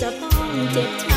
จะต้องเจ็บช้ำ